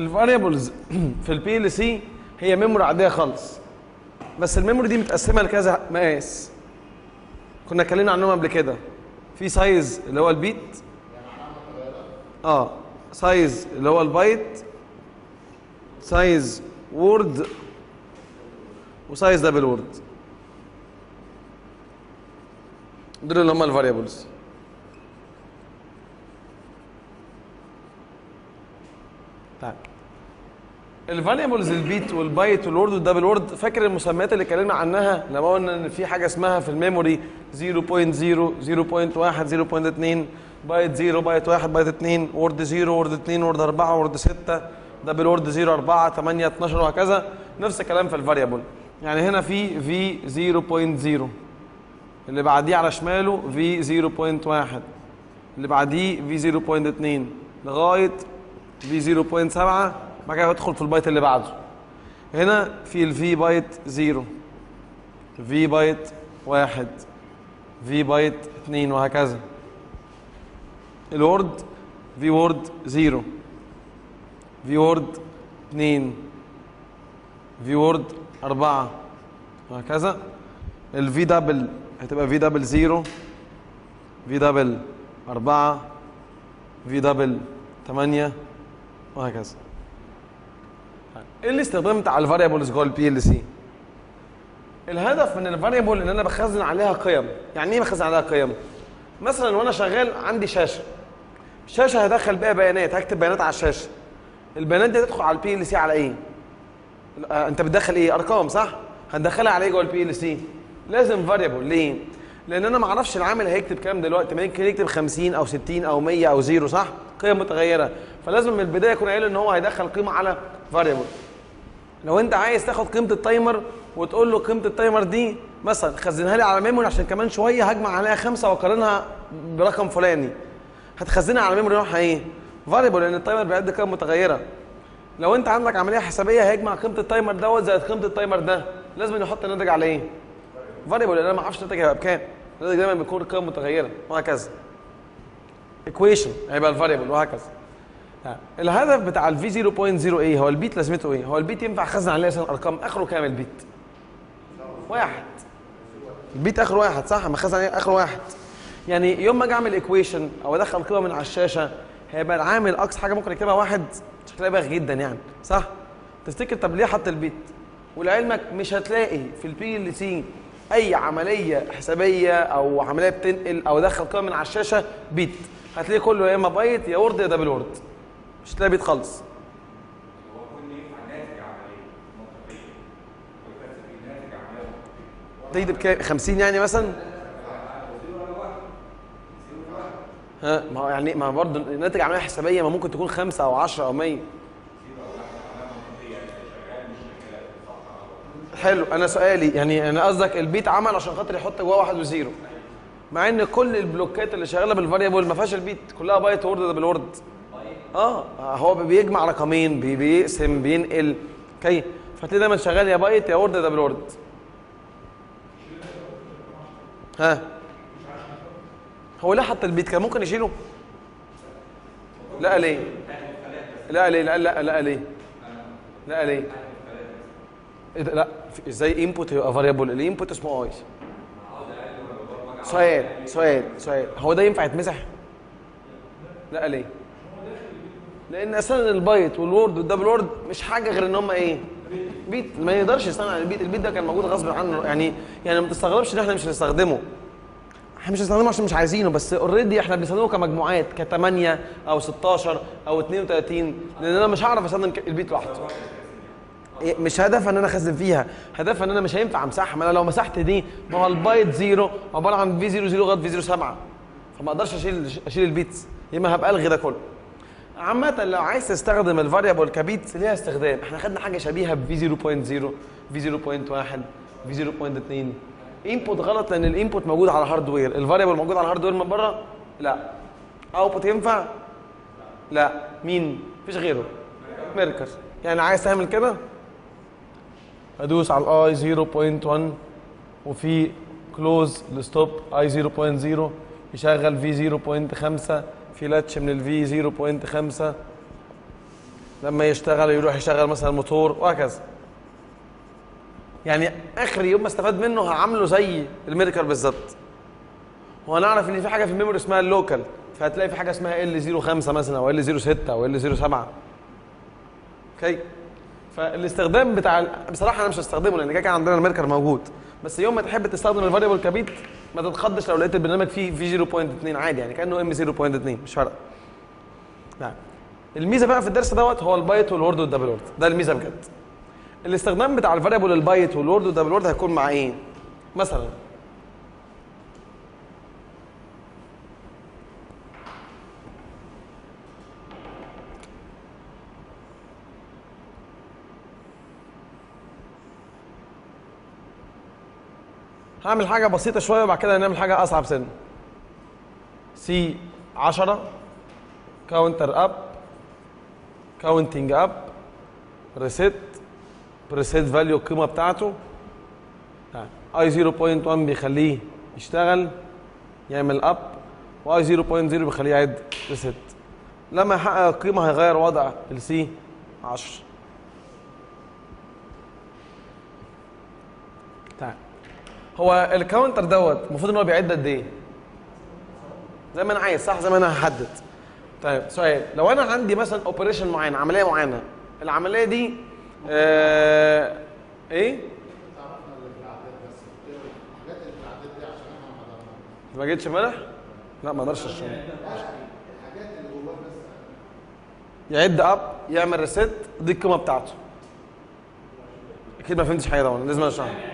ال variables في ال PLC هي memory عادية خالص. بس ال memory دي متقسمة لكذا مقاس. كنا اتكلمنا عنهم قبل كده. في size اللي هو ال bit آه size اللي هو ال byte size word و size double word دول اللي هم ال variables الفاريبلز البيت والبايت والورد والدبل وورد فاكر المسميات اللي اتكلمنا عنها؟ لما قلنا إن في حاجة اسمها في ال memory 0.0 0.1 0.2 بايت 0 بايت 1 بايت 2 word 0 word 2 word 4 word 6 double word 0 4 8 12 وهكذا. نفس الكلام في ال variable يعني هنا في V 0.0 اللي بعديه على شماله V 0.1 اللي بعديه V 0.2 لغاية V 0.7 بعد كده يدخل في البايت اللي بعده. هنا في ال V byte 0 V byte 1 V byte 2 وهكذا. ال word V word 0 V word 2 V word 4 وهكذا. ال V double هتبقى V double 0 V double 4 V double 8 وهكذا. الاستخدام بتاع ال variables جوه ال PLC الهدف من ال variable إن أنا بخزن عليها قيم. يعني إيه بخزن عليها قيم؟ مثلا وأنا شغال عندي شاشة. شاشة هدخل بيها بيانات. هكتب بيانات على الشاشة. البيانات دي هتدخل على ال PLC على إيه؟ آه أنت بتدخل إيه؟ أرقام صح؟ هتدخلها على إيه جوه ال PLC لازم variable ليه؟ لأن أنا ما أعرفش العامل هيكتب كام دلوقتي. ما يمكن يكتب 50 أو 60 أو 100 أو 0 صح؟ قيم متغيرة. فلازم من البداية يكون قايل إن هو هيدخل قيمة على variable لو أنت عايز تاخد قيمة ال timer وتقول له قيمة ال timer دي مثلا خزنها لي على memory عشان كمان شوية هجمع عليها خمسة وأقارنها برقم فلاني. هتخزنها على memory نوعها إيه؟ variable لأن ال timer بيعد قيم متغيرة. لو أنت عندك عملية حسابية هيجمع قيمة ال timer دوت زائد قيمة ال timer ده. لازم يحط الناتج على إيه؟ variable لأن أنا ما أعرفش الناتج هيبقى بكام. الناتج دايما بيكون قيم متغيرة وهكذا. equation هيبقى ال variable وهكذا. الهدف بتاع ال V 0.0 إيه هو ال bit لازمته إيه؟ هو ال bit ينفع اخزن عليه مثلا ارقام آخره كام ال bit؟ واحد. ال bit اخره واحد صح؟ ما خزن عليه اخره واحد. يعني يوم ما أجي أعمل equation أو أدخل قيمة من على الشاشة هيبقى العامل أقصى حاجة ممكن يكتبها واحد شكلها باغي جدا يعني صح؟ تفتكر طب ليه حط ال bit؟ ولعلمك مش هتلاقي في ال PLC أي عملية حسابية أو عملية بتنقل أو ادخل قيمه من على الشاشة bit. هتلاقي كله يا إما بايت يا word يا double word. مش هتلاقي bit خالص. تكتب كام؟ 50 يعني مثلا؟ ها ما يعني ما برضه ناتج عملية حسابية ما ممكن تكون خمسة أو 10 أو 100 حلو. أنا سؤالي يعني أنا قصدك ال bit عمل عشان خاطر يحط جواه واحد و zero. مع إن كل البلوكات اللي شغالة بال variable ما فيهاش ال bit كلها byte word double word آه هو بيجمع رقمين بي- بيقسم بينقل. كي فتلاقي دايما شغال يا بايت يا word double word ها. هو ليه حط ال bit كان ممكن يشيله؟ لا ليه؟ لا ليه؟ لا لا لا ليه؟ لا ليه؟ إيه؟ لا إزاي input يبقى variable ال input اسمه اي سؤال سؤال سؤال. هو ده ينفع يتمسح؟ لا ليه؟ لأن أساسا ال byte وال word وال double word مش حاجة غير إن هم إيه؟ bit ما يقدرش يستغنى عن ال bit ال bit ده كان موجود غصب عنه. يعني يعني ما تستغربش إن إحنا مش هنستخدمه. إحنا مش هنستخدمه عشان مش عايزينه بس already إحنا بنستخدمه كمجموعات ك8 أو 16 أو 32 لأن أنا مش هعرف أستخدم ك- ال bit لوحده. مش هدف إن أنا أخزن فيها. هدف إن أنا مش هينفع أمسحها. ما أنا لو مسحت دي ما هو ال byte zero عبارة عن V 0 0 لغايه V 0 7 فما أقدرش أشيل أشيل ال bits. يا إما هبقى ألغي ده كله. عامة لو عايز تستخدم ال variable ك bits ليها استخدام. إحنا خدنا حاجة شبيهة ب V 0.0 V 0.1 V 0.2 input غلط لأن ال input موجود على hardware ال variable موجود على hardware من بره؟ لا. output ينفع؟ لا. مين؟ مفيش غيره. marker يعني عايز تعمل كده؟ ادوس على ال I 0.1 وفي close ل stop I 0.0 يشغل V 0.5 في latch من ال V 0.5 لما يشتغل يروح يشغل مثلا موتور وهكذا. يعني آخر يوم ما استفاد منه هعامله زي ال marker بالظبط. وهنعرف إن في حاجة في ال memory اسمها ال local فهتلاقي في حاجة اسمها L 05 مثلا أو L 06 أو L 07 okay؟ فالاستخدام بتاع بصراحة أنا مش هستخدمه لأن كده كده عندنا ال marker موجود. بس يوم ما تحب تستخدم ال variable ك bit ما تتخضش لو لقيت البرنامج فيه V 0.2 عادي يعني كأنه M 0.2 مش فارقه نعم الميزة بقى في الدرس دوت هو ال byte وال word وال double word ده الميزة بجد. الاستخدام بتاع الفاريبل البايت والورد والدبل وورد هيكون مع إيه؟ مثلا هعمل حاجة بسيطة شوية وبعد كده هنعمل حاجة أصعب سنة. C 10 counter up counting up reset preset value القيمة بتاعته. I 0.1 بيخليه يشتغل يعمل up و I 0.0 بيخليه يعد reset لما يحقق القيمة هيغير وضع ال C 10 هو ال counter دوت المفروض إن هو بيعد قد إيه؟ زي ما أنا عايز صح زي ما أنا هحدد طيب سؤال لو أنا عندي مثلا operation معين عملية معينة العملية دي آه إيه؟ ما جيتش امبارح؟ لا ما أقدرش اشرح يعد up يعمل reset دي القيمة بتاعته أكيد ما فهمتش حاجة طبعا لازم أشرح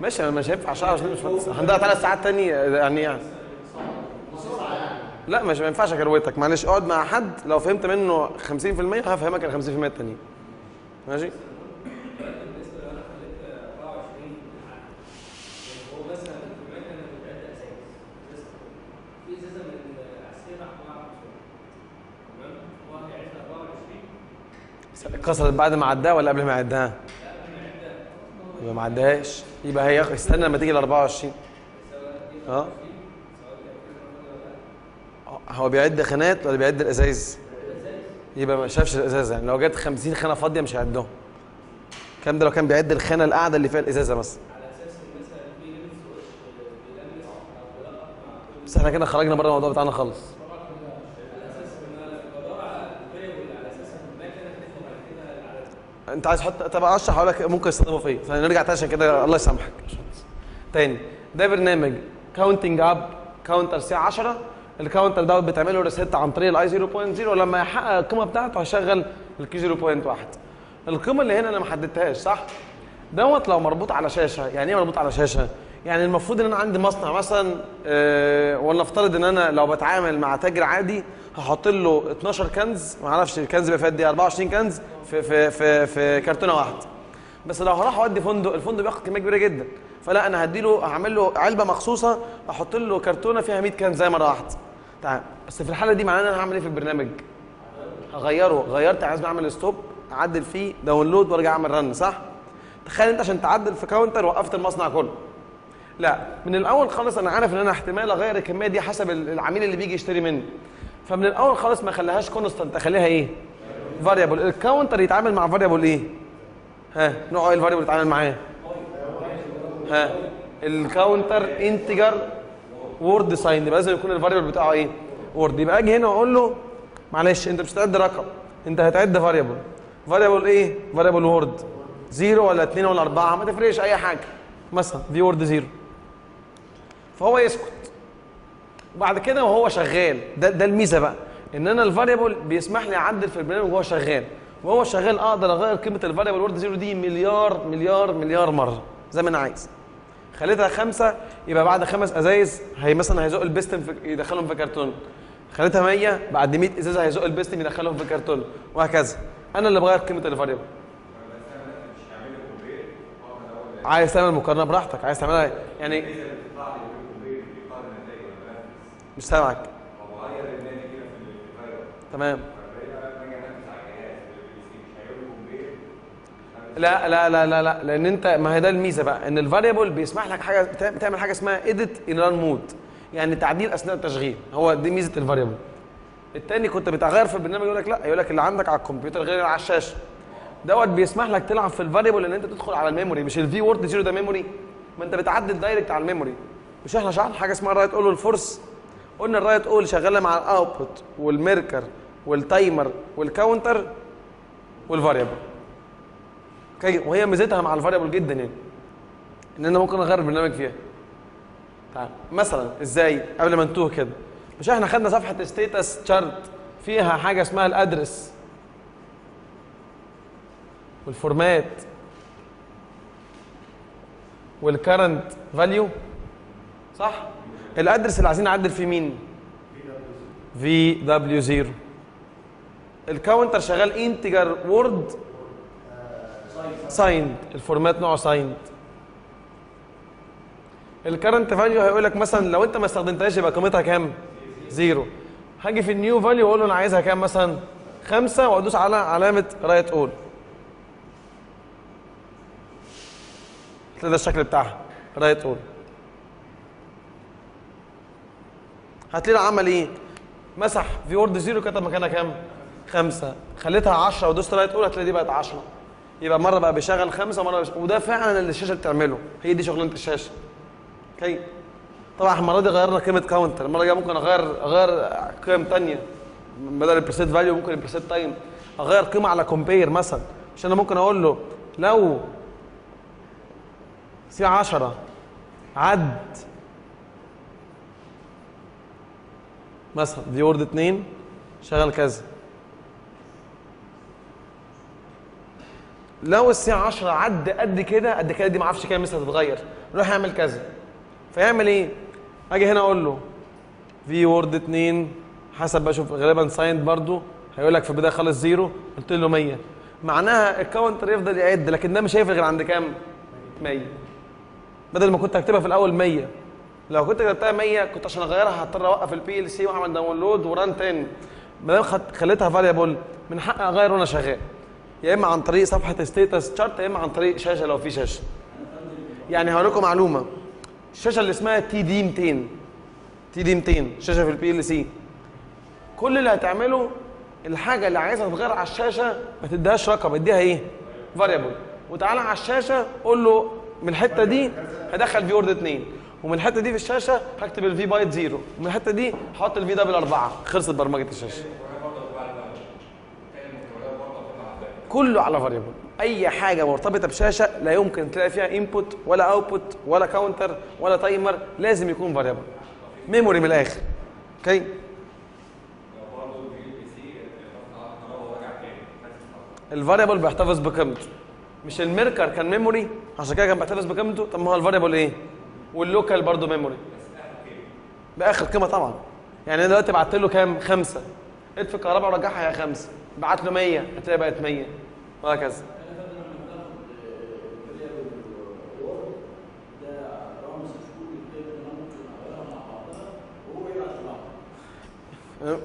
ماشي أنا مش هينفع اشرح عشان مش هنضيع ثلاث ساعات تاني يعني يعني. لا مش ما ينفعش أكروتك. معلش اقعد مع حد لو فهمت منه 50% هفهمك ال 50% التانيين ماشي؟ اتكسرت بعد ما عداها ولا قبل ما يعدها؟ يبقى ما عداهاش يبقى هي استنى لما تيجي ال 24 آه. هو بيعد خانات ولا بيعد الأزايز؟ يبقى ما شافش الازازه يعني. لو جت 50 خانة فاضية مش هيعدهم. الكلام ده لو كان بيعد الخانة القاعدة اللي فيها الأزازة مثلا؟ بس إحنا كده خرجنا بره الموضوع بتاعنا خالص. انت عايز تحط طب اشرح هقول لك ممكن يستخدموا في إيه فنرجع تاني عشان كده الله يسامحك. تاني ده برنامج counting up counter C 10 ال counter دوت بتعمل له reset عن طريق ال I 0.0 ولما يحقق القيمة بتاعته هيشغل ال Q 0.1 القيمة اللي هنا أنا ما حددتهاش صح؟ دوت لو مربوط على شاشة يعني إيه مربوط على شاشة؟ يعني المفروض إن أنا عندي مصنع مثلا أه ولنفترض إن أنا لو بتعامل مع تاجر عادي هحط له 12 cans ما أعرفش ال cans بيبقى قد إيه 24 cans في في في في كرتونة واحدة. بس لو هروح أودي فندق الفندق بياخد كمية كبيرة جدا. فلا أنا هدي له هعمل له علبة مخصوصة أحط له كرتونة فيها 100 cans زي مرة واحدة. تعال بس في الحالة دي معناه إن أنا هعمل إيه في البرنامج؟ هغيره. غيرت عايز أعمل stop أعدل فيه download وأرجع أعمل run صح؟ تخيل أنت عشان تعدل في counter وقفت المصنع كله. لا من الأول خالص أنا عارف إن أنا احتمال أغير الكمية دي حسب العميل اللي بيجي يشتري مني. فمن الأول خالص ما اخليهاش constant أخليها إيه؟ variable ال counter يتعامل مع variable إيه؟ ها نوع إيه ال variable يتعامل معاه. ها ال counter integer word signed يبقى لازم يكون ال variable بتاعه إيه؟ word يبقى أجي هنا وأقول له معلش أنت مش هتعد رقم أنت هتعد variable variable إيه؟ variable word zero ولا اتنين ولا أربعة ما تفرقش أي حاجة. مثلا V word zero فهو يسكت. وبعد كده وهو شغال. ده ده الميزة بقى. إن أنا ال variable بيسمح لي أعدل في البرنامج وهو شغال. وهو شغال أقدر أغير قيمة ال variable word zero دي مليار مليار مليار مرة. زي ما أنا عايز. خليتها خمسة يبقى بعد خمس أزايز هي مثلا هيزق البستم في يدخلهم في كرتون. خليتها 100 بعد 100 ازازه هيزق البستم يدخلهم في كرتون. وهكذا. أنا اللي بغير قيمة ال variable عايز تعمل مقارنة براحتك. عايز تعملها يعني مش سامعك تمام. لا لا لا لا لا لأن أنت ما هي ده الميزة بقى إن ال variable بيسمح لك حاجة بتعمل حاجة اسمها edit in run mode يعني تعديل أثناء التشغيل هو دي ميزة ال variable. التاني كنت بتغير في البرنامج يقول لك لا يقول لك اللي عندك على الكمبيوتر غير على الشاشة. دوت بيسمح لك تلعب في ال variable إن أنت تدخل على ال memory مش ال V word zero ده memory ما أنت بتعدل direct على ال memory. مش إحنا شرحنا حاجة اسمها ال write all وال force قلنا ال write all شغالة مع الاوتبوت والميركر والتايمر والكاونتر والفاريبل أوكي وهي ميزتها مع ال variable جدا يعني إن أنا ممكن أغير البرنامج فيها. تعال مثلا إزاي؟ قبل ما نتوه كده. مش إحنا خدنا صفحة status chart فيها حاجة اسمها ال address وال format وال current value صح؟ ال address اللي عايزين نعدل فيه مين؟ VW 0 ال counter شغال integer word signed ال format نوعه signed ال current value هيقول لك مثلا لو أنت ما استخدمتهاش يبقى قيمتها كام؟ zero هاجي في ال new value وأقول له أنا عايزها كام مثلا؟ خمسة وأدوس على علامة write all ده الشكل بتاعها. write all هتلاقي عمل إيه؟ مسح V word zero كتب مكانها كام؟ خمسة. خليتها 10 ودوست write all هتلاقي دي بقت 10 يبقى مرة بقى بيشغل خمسة ومرة بيشغل. وده فعلا اللي الشاشة بتعمله. هي دي شغلانة الشاشة. okay؟ طبعا المرة دي غيرنا قيمة counter المرة الجايه ممكن أغير أغير قيم ثانية بدل ال preset value ممكن ال preset time أغير قيمة على compare مثلا. عشان أنا ممكن أقول له لو C 10 عد مثلا دي word 2 شغل كذا. لو ال C 10 عد قد كده قد كده دي ما أعرفش كام لسه هتتغير. روح يعمل كذا. فيعمل إيه؟ أجي هنا أقول له V word 2 حسب بشوف غالبا signed برضو هيقول لك في البداية خالص zero قلت له 100 معناها ال counter يفضل يعد لكن ده مش هيفرق غير عند كام؟ 100 بدل ما كنت هكتبها في الأول 100 لو كنت كتبتها 100 كنت عشان أغيرها هضطر أوقف ال PLC وأعمل download و run تاني. ما دام خليتها variable من حقي أغير وأنا شغال. يا إما عن طريق صفحة status chart يا إما عن طريق شاشة لو في شاشة. يعني هقول لكم معلومة. الشاشة اللي اسمها TD 200 TD 200 شاشة في ال PLC كل اللي هتعمله الحاجة اللي عايزها تتغير على الشاشة ما تديهاش رقم اديها إيه؟ variable وتعالى على الشاشة قول له من الحتة دي هدخل في word 2 ومن الحته دي في الشاشة هكتب ال V byte 0 ومن الحته دي هحط ال V double 4 خلصت برمجة الشاشة. كله على variable أي حاجة مرتبطة بشاشة لا يمكن تلاقي فيها input ولا output ولا counter ولا timer لازم يكون variable memory من الآخر. okay ال variable بيحتفظ بقيمته. مش ال marker كان memory عشان كده كان بيحتفظ بقيمته. طب ما هو ال variable إيه؟ وال local برضه memory بآخر قيمه طبعا. يعني أنا دلوقتي بعت له كام؟ خمسة. اطفي الكهرباء ورجعها يا خمسة. بعت له 100 هتلاقي بقت 100 وهكذا.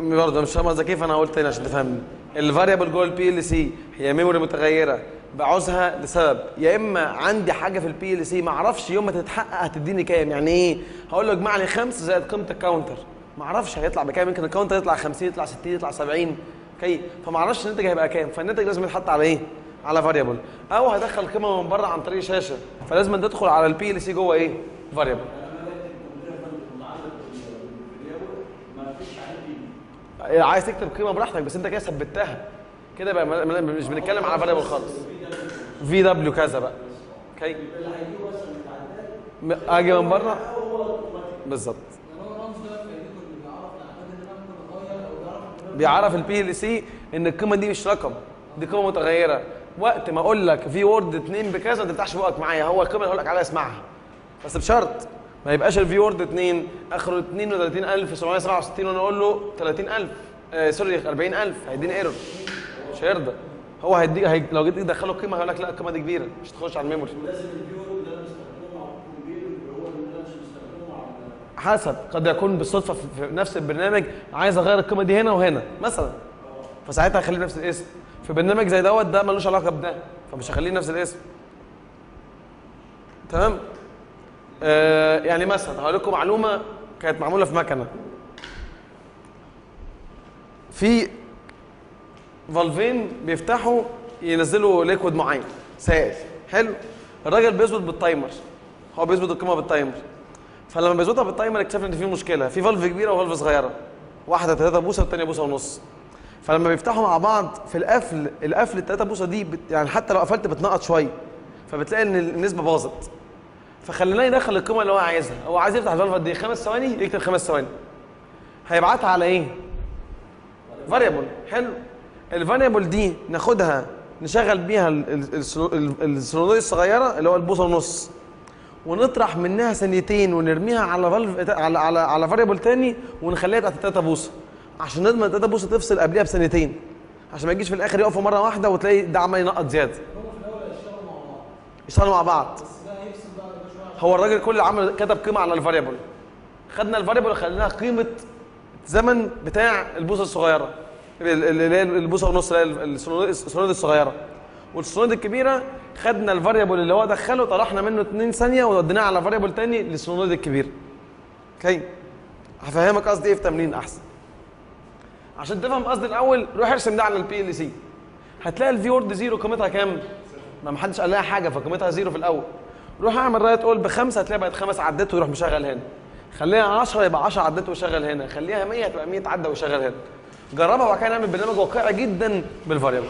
برضه مش فاهم قصدك كيف أنا قلت تاني عشان تفهمني. ال variable جوه ال PLC هي memory متغيرة. بعوزها لسبب. يا إما عندي حاجة في ال PLC ما أعرفش يوم ما تتحقق هتديني كام. يعني إيه؟ هقول له اجمع لي خمسه زائد قيمة ال counter. ما أعرفش هيطلع بكام. يمكن ال counter يطلع 50 يطلع 60 يطلع 70 okay فما أعرفش الناتج هيبقى كام. فالناتج لازم يتحط على إيه؟ على variable أو هدخل قيمة من بره عن طريق شاشة. فلازم تدخل على ال PLC جوه إيه؟ variable عايز تكتب قيمة براحتك بس أنت كده ثبتها. كده بقى مش بنتكلم على variable خالص. VW كذا بقى. okay آجي من بره بالظبط. بيعرف ال PLC إن القيمة دي مش رقم دي قيمة متغيرة. وقت ما أقول لك V word 2 بكذا ما تفتحش بقك معايا. هو القيمة اللي هقول لك عليها اسمعها. بس بشرط ما يبقاش ال V word 2 آخره 32767 وأنا أقول له 30000 آه sorry 40000 هيديني error مش هيرضى. هو هيديك هي... لو جيت تدخله القيمه هيقول لك لا القيمة دي كبيرة مش تخش على ال memory. حسب قد يكون بالصدفة في نفس البرنامج عايز أغير القيمة دي هنا وهنا مثلا. فساعتها هخليه نفس الاسم. في برنامج زي دوت ده ملوش علاقة بده فمش هخليه نفس الاسم. تمام؟ آه يعني مثلا هقول لكم معلومة كانت معمولة في مكنة. في valve ين بيفتحوا ينزلوا liquid معين. سائل. حلو. الراجل بيظبط بال timer. هو بيظبط القيمة بال timer. فلما بيظبطها بال timer اكتشف إن في مشكلة. في valve كبيرة و valve صغيرة. واحدة 3 بوصة والثانيه بوصة ونص. فلما بيفتحوا مع بعض في القفل القفل ال 3 بوصة دي بت يعني حتى لو قفلت بتنقط شوية. فبتلاقي إن النسبة باظت. فخليناه يدخل القيمة اللي هو عايزها. هو عايز يفتح ال valve قد إيه؟ خمس ثواني؟ يكتب خمس ثواني. هيبعتها على إيه؟ variable حلو. ال variable دي ناخدها نشغل بيها ال- ال- السلو- ال- ال solenoid الصغيرة اللي هو البوصة ونص. ونطرح منها ثانيتين ونرميها على valve على على على variable تاني ونخليها بتاعت 3 بوصة. عشان نضمن 3 بوصة تفصل قبلها بثانيتين. عشان ما يجيش في الآخر يقفوا مرة واحدة وتلاقي ده عمال ينقط زيادة. يشتغلوا مع بعض. هو الراجل كل عمل كتب قيمة على ال variable. خدنا ال variable وخليناها قيمة زمن بتاع البوصة الصغيرة. ال- ال- اللي هي البوصه ونص ال solenoid الصغيرة. وال solenoid الكبيرة خدنا ال variable اللي هو دخله طرحنا منه 2 ثانية ووديناه على variable تاني لل solenoid الكبير. okay؟ هفهمك قصدي إيه في تمرين أحسن. عشان تفهم قصدي الأول روح ارسم ده على ال PLC هتلاقي ال V word zero قيمتها كام؟ ما محدش قال لها حاجة فقيمتها zero في الأول. روح اعمل write all بخمسة هتلاقي بقت خمس عدات ويروح مشغل هنا. خليها 10 يبقى 10 عدات وشغل هنا. خليها 100 تبقى 100 عدى وشغل هنا. جربها وبعد كده نعمل برنامج واقعي جدا بال variable.